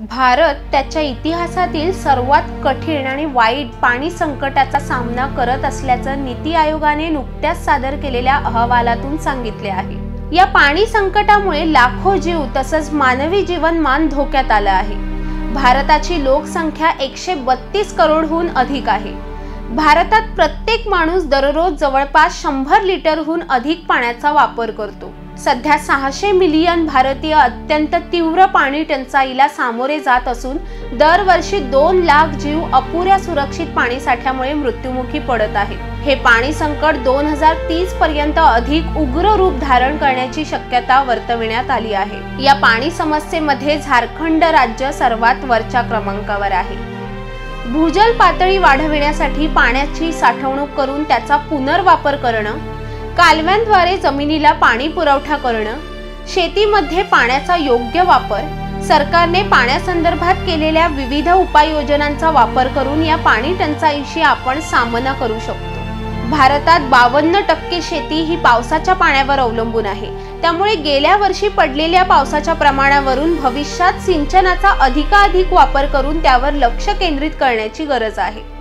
भारत त्याच्या इतिहासातील सर्वात कठीण आणि वाईट पाणी संकटाचा सामना करत असल्याचं नीती आयोगाने नुकत्याच सादर केलेल्या अहवालातून सांगितले आहे. या पाणी संकटामुळे लाखो जीव तसंच मानवी जीवनमान धोक्यात आलं आहे. भारताची लोकसंख्या एकशे बत्तीस करोडहून अधिक आहे. भारतात प्रत्येक माणूस दररोज जवळपास शंभर लिटरहून अधिक पाण्याचा वापर करतो. सध्या सहाशे मिलियन भारतीय अत्यंत तीव्र पाणी टंचाईला सामोरे जात असून दरवर्षी दोन लाख जीव अपुऱ्या सुरक्षित पाणी साठ्यामुळे मृत्युमुखी पडत आहेत. हे पाणी संकट दोन हजार तीस पर्यंत अधिक उग्र रूप धारण करण्याची शक्यता वर्तविण्यात आली आहे. या पाणी समस्येमध्ये झारखंड राज्य सर्वात वरच्या क्रमांकावर आहे. भूजल पातळी वाढविण्यासाठी पाण्याची साठवणूक करून त्याचा पुनर्वापर करणं कालव्यांद्वारे जमिनीला पाणी पुरवठा करणं शेतीमध्ये पाण्याचा योग्य वापर सरकारने पाण्यासंदर्भात केलेल्या विविध उपाययोजनांचा वापर करून या पाणी टंचाईशी आपण सामना करू शकतो. भारतात बावन्न टक्के शेती ही पावसाच्या पाण्यावर अवलंबून आहे. त्यामुळे गेल्या वर्षी पडलेल्या पावसाच्या प्रमाणावरून भविष्यात सिंचनाचा अधिकाधिक वापर करून त्यावर लक्ष केंद्रित करण्याची गरज आहे.